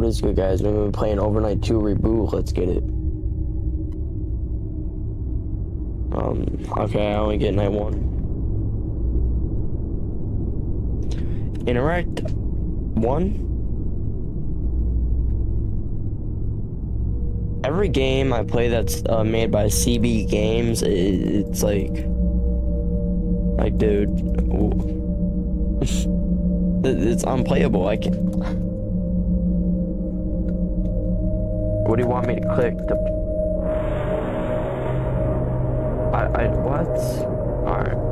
What is good, guys? We've been playing Overnight 2 Reboot. Let's get it. Um, okay, I only get night one. Interact one. Every game I play that's uh, made by CB Games, it, it's like, like, dude, it's unplayable. I can't. What do you want me to click? To... I, I, what? Alright.